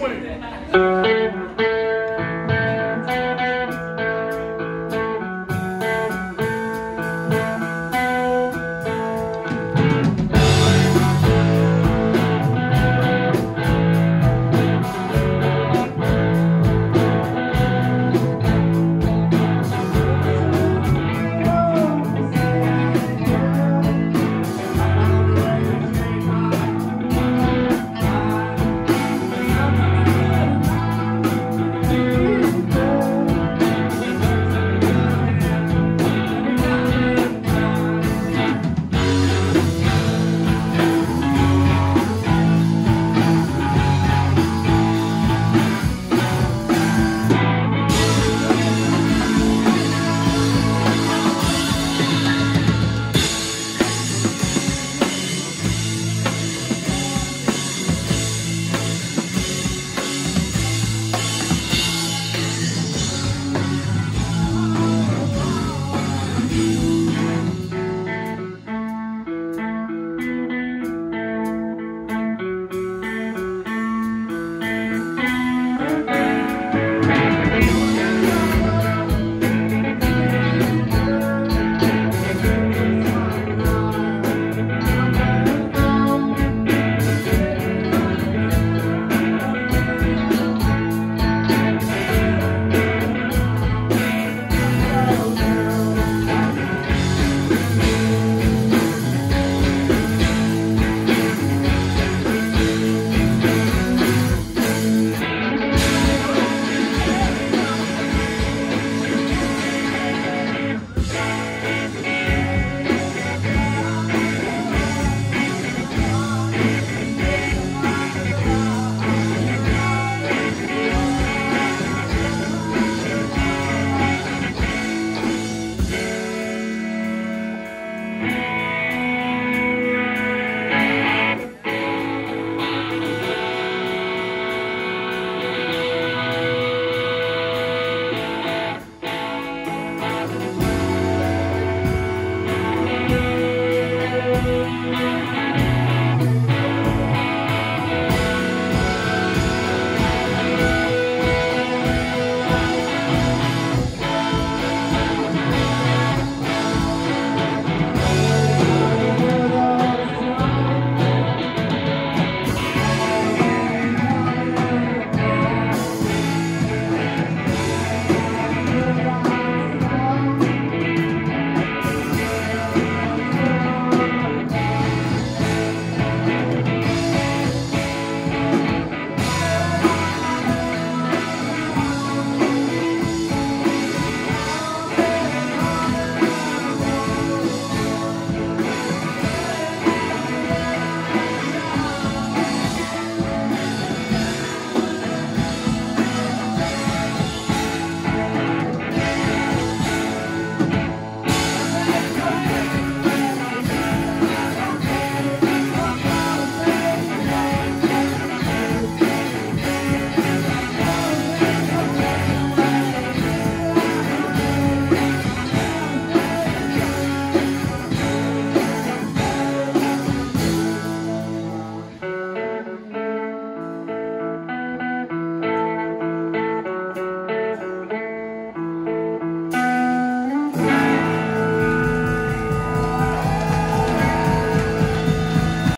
swing. you.